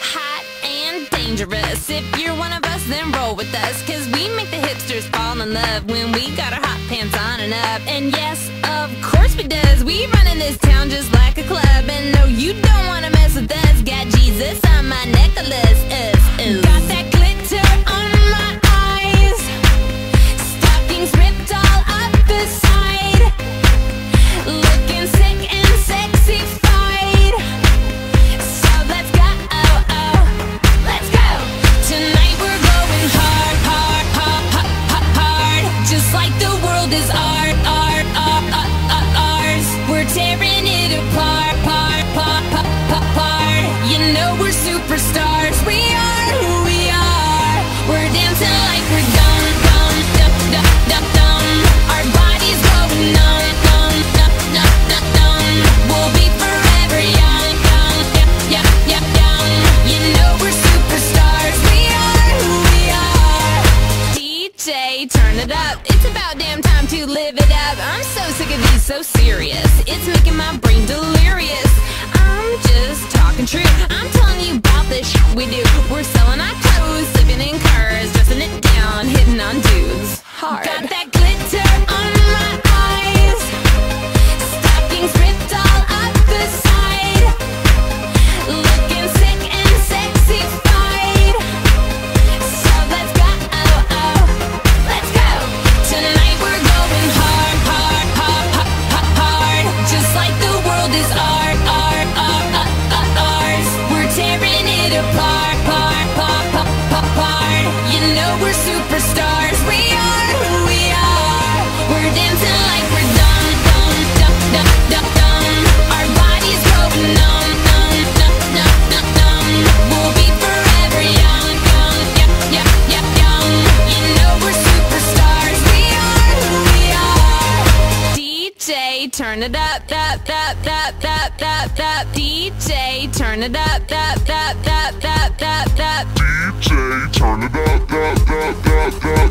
Hot and dangerous. If you're one of us, then roll with us. Cause we make the hipsters fall in love when we got our hot pants on and up. And yes, of course we does. We run in this town just like Turn it up. It's about damn time to live it up. I'm so sick of these so serious. It's making my brain delirious. I'm just talking true. I'm telling you about this shit we do. We're selling our clothes, sleeping in cars, dressing it down, hitting on dudes. Turn it up, up, up, up, up, up, up. DJ, turn it up, up, up, up, up, up, up. DJ, turn it up, up, up, up, up,